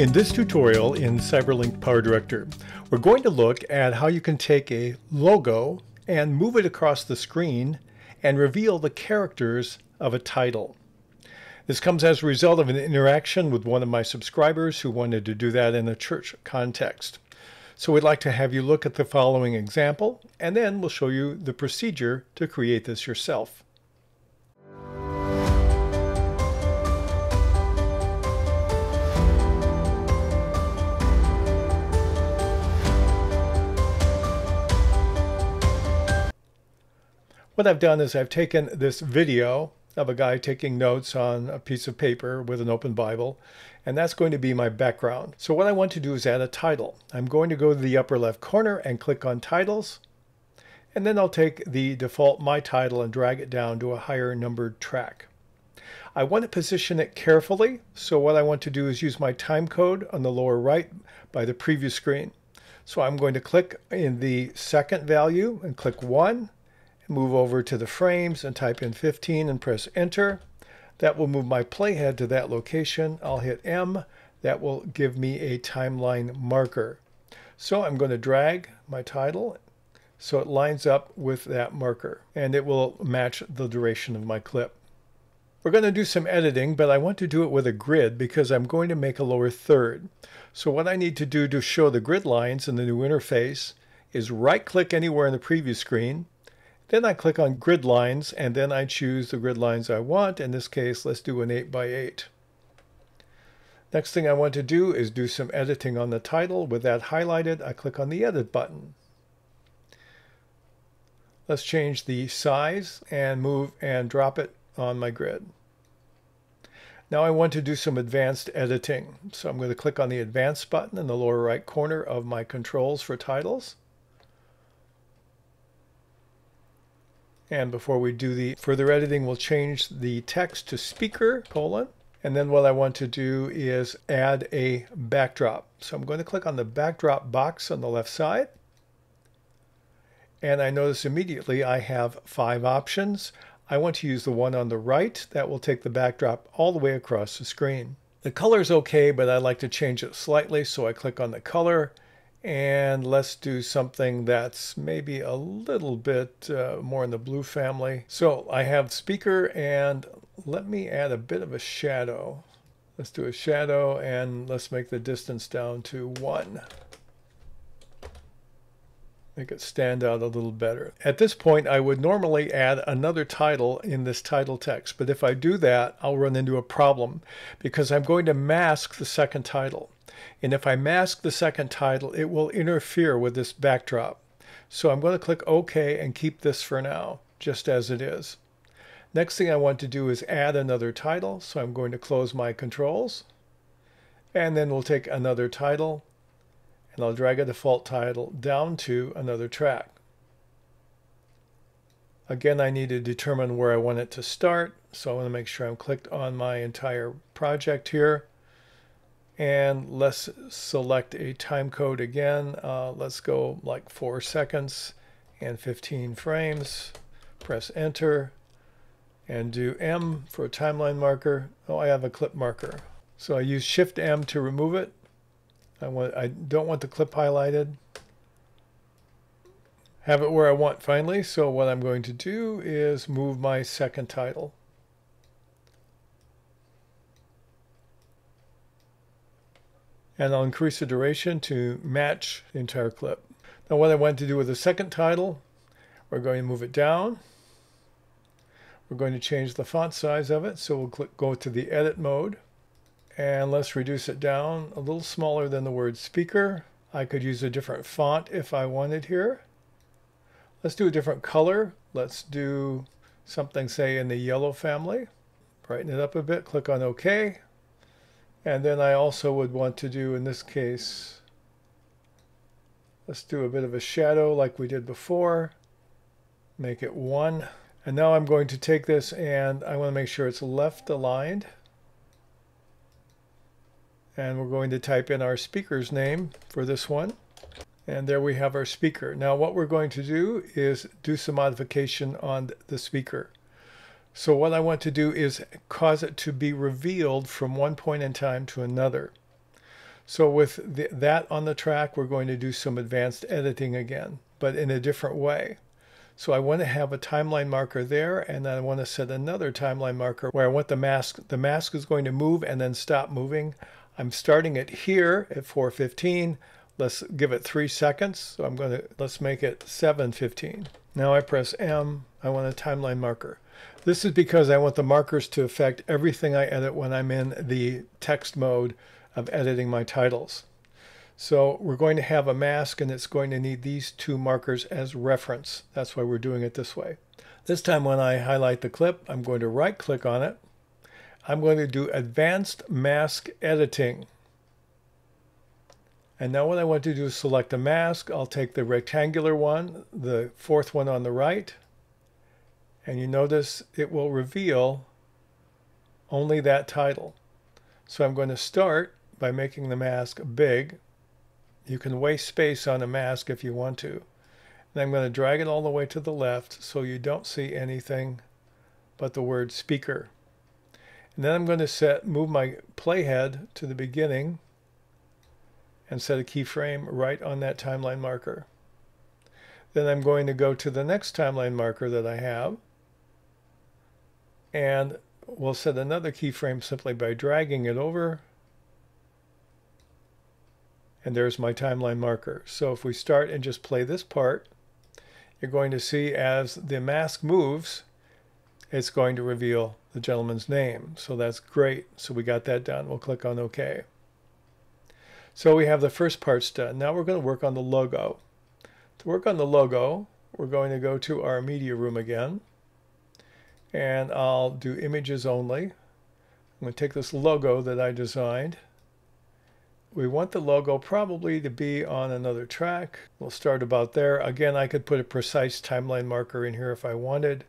In this tutorial in CyberLink PowerDirector, we're going to look at how you can take a logo and move it across the screen and reveal the characters of a title. This comes as a result of an interaction with one of my subscribers who wanted to do that in a church context. So we'd like to have you look at the following example, and then we'll show you the procedure to create this yourself. What I've done is I've taken this video of a guy taking notes on a piece of paper with an open Bible, and that's going to be my background. So what I want to do is add a title. I'm going to go to the upper left corner and click on Titles, and then I'll take the default My Title and drag it down to a higher numbered track. I want to position it carefully, so what I want to do is use my time code on the lower right by the preview screen. So I'm going to click in the second value and click 1, move over to the frames and type in 15 and press enter. That will move my playhead to that location. I'll hit M. That will give me a timeline marker. So I'm going to drag my title so it lines up with that marker and it will match the duration of my clip. We're going to do some editing, but I want to do it with a grid because I'm going to make a lower third. So what I need to do to show the grid lines in the new interface is right click anywhere in the preview screen, then I click on grid lines and then I choose the grid lines I want. In this case, let's do an 8 by 8. Next thing I want to do is do some editing on the title. With that highlighted, I click on the edit button. Let's change the size and move and drop it on my grid. Now I want to do some advanced editing. So I'm going to click on the advanced button in the lower right corner of my controls for titles. And before we do the further editing, we'll change the text to speaker, colon. And then what I want to do is add a backdrop. So I'm going to click on the backdrop box on the left side. And I notice immediately I have five options. I want to use the one on the right. That will take the backdrop all the way across the screen. The color is okay, but I like to change it slightly. So I click on the color and let's do something that's maybe a little bit uh, more in the blue family. So I have speaker and let me add a bit of a shadow. Let's do a shadow and let's make the distance down to one. Make it stand out a little better. At this point, I would normally add another title in this title text, but if I do that, I'll run into a problem because I'm going to mask the second title. And if I mask the second title, it will interfere with this backdrop. So I'm going to click OK and keep this for now, just as it is. Next thing I want to do is add another title. So I'm going to close my controls. And then we'll take another title and I'll drag a default title down to another track. Again, I need to determine where I want it to start. So I want to make sure I'm clicked on my entire project here. And let's select a time code again. Uh, let's go like four seconds and 15 frames. Press enter and do M for a timeline marker. Oh, I have a clip marker. So I use Shift M to remove it. I want I don't want the clip highlighted. Have it where I want finally. So what I'm going to do is move my second title. And I'll increase the duration to match the entire clip. Now what I want to do with the second title, we're going to move it down. We're going to change the font size of it, so we'll click, go to the edit mode. And let's reduce it down a little smaller than the word speaker. I could use a different font if I wanted here. Let's do a different color. Let's do something, say, in the yellow family. Brighten it up a bit, click on OK. And then I also would want to do, in this case, let's do a bit of a shadow like we did before. Make it 1. And now I'm going to take this and I want to make sure it's left aligned. And we're going to type in our speaker's name for this one. And there we have our speaker. Now what we're going to do is do some modification on the speaker. So what I want to do is cause it to be revealed from one point in time to another. So with the, that on the track, we're going to do some advanced editing again, but in a different way. So I want to have a timeline marker there, and then I want to set another timeline marker where I want the mask. The mask is going to move and then stop moving. I'm starting it here at 415. Let's give it three seconds. So I'm going to, let's make it 715. Now I press M. I want a timeline marker. This is because I want the markers to affect everything I edit when I'm in the text mode of editing my titles. So we're going to have a mask and it's going to need these two markers as reference. That's why we're doing it this way. This time when I highlight the clip, I'm going to right click on it. I'm going to do advanced mask editing. And now what I want to do is select a mask. I'll take the rectangular one, the fourth one on the right. And you notice it will reveal only that title. So I'm going to start by making the mask big. You can waste space on a mask if you want to. And I'm going to drag it all the way to the left so you don't see anything but the word speaker. And then I'm going to set move my playhead to the beginning and set a keyframe right on that timeline marker. Then I'm going to go to the next timeline marker that I have and we'll set another keyframe simply by dragging it over and there's my timeline marker. So if we start and just play this part, you're going to see as the mask moves, it's going to reveal the gentleman's name. So that's great. So we got that done. We'll click on OK. So we have the first parts done. Now we're going to work on the logo. To work on the logo, we're going to go to our media room again. And I'll do images only. I'm going to take this logo that I designed we want the logo probably to be on another track. We'll start about there. Again, I could put a precise timeline marker in here if I wanted.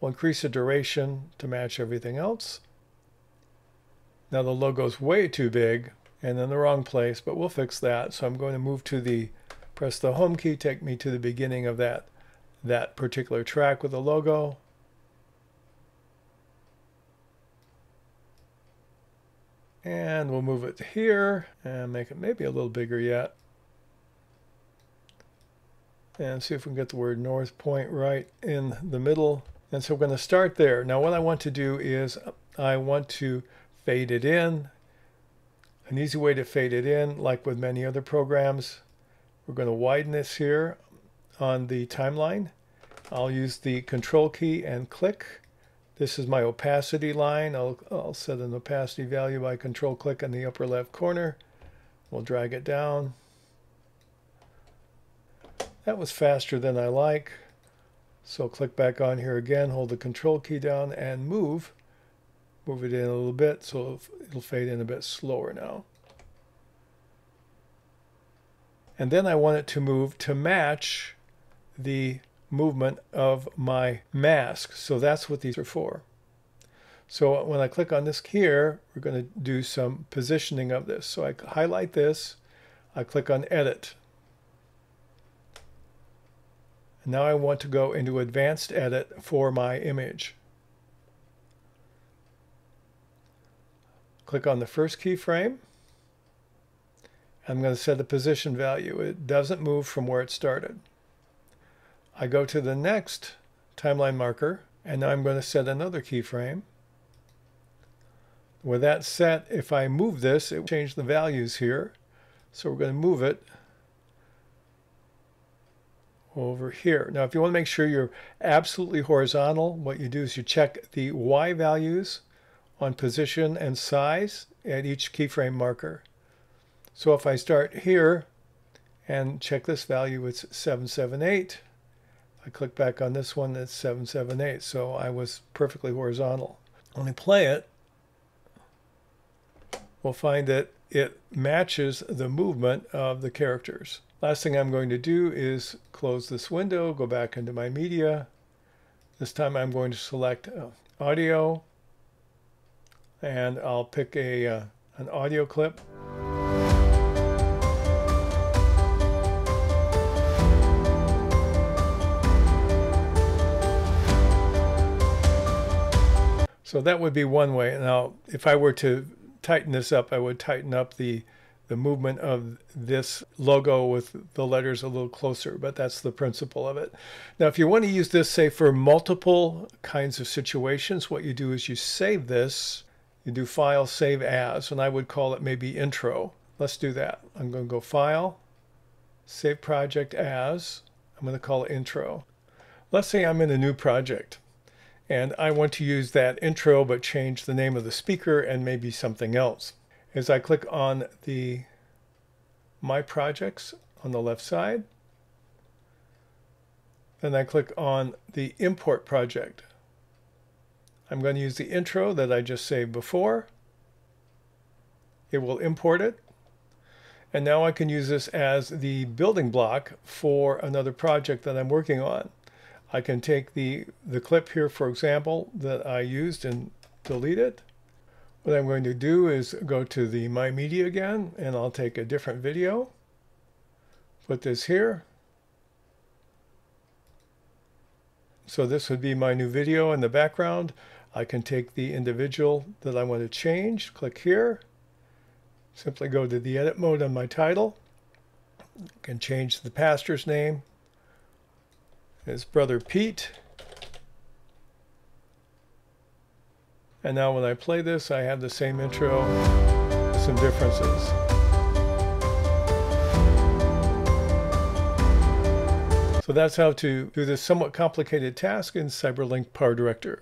We'll increase the duration to match everything else. Now the logo's way too big and in the wrong place, but we'll fix that. So I'm going to move to the, press the home key, take me to the beginning of that, that particular track with the logo. And we'll move it to here and make it maybe a little bigger yet. And see if we can get the word North Point right in the middle. And so we're going to start there. Now what I want to do is I want to fade it in. An easy way to fade it in, like with many other programs, we're going to widen this here on the timeline. I'll use the control key and click this is my opacity line. I'll, I'll set an opacity value by control click in the upper left corner. We'll drag it down. That was faster than I like. So click back on here again, hold the control key down and move. Move it in a little bit so it'll fade in a bit slower now. And then I want it to move to match the movement of my mask. So that's what these are for. So when I click on this here, we're going to do some positioning of this. So I highlight this, I click on edit. And now I want to go into advanced edit for my image. Click on the first keyframe. I'm going to set the position value. It doesn't move from where it started. I go to the next timeline marker, and I'm going to set another keyframe. With that set, if I move this, it will change the values here. So we're going to move it over here. Now, if you want to make sure you're absolutely horizontal, what you do is you check the Y values on position and size at each keyframe marker. So if I start here and check this value, it's 778. I click back on this one, that's 778. So I was perfectly horizontal. When we play it, we'll find that it matches the movement of the characters. Last thing I'm going to do is close this window, go back into my media. This time I'm going to select uh, audio and I'll pick a, uh, an audio clip. So that would be one way. Now, if I were to tighten this up, I would tighten up the, the movement of this logo with the letters a little closer, but that's the principle of it. Now, if you want to use this, say, for multiple kinds of situations, what you do is you save this, you do File, Save As, and I would call it maybe Intro. Let's do that. I'm going to go File, Save Project As. I'm going to call it Intro. Let's say I'm in a new project and I want to use that intro but change the name of the speaker and maybe something else. As I click on the My Projects on the left side, then I click on the Import Project. I'm going to use the intro that I just saved before. It will import it. And now I can use this as the building block for another project that I'm working on. I can take the, the clip here, for example, that I used and delete it. What I'm going to do is go to the My Media again, and I'll take a different video, put this here. So this would be my new video in the background. I can take the individual that I want to change, click here, simply go to the edit mode on my title, I can change the pastor's name, his brother Pete. And now when I play this, I have the same intro, some differences. So that's how to do this somewhat complicated task in CyberLink PowerDirector.